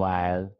Meanwhile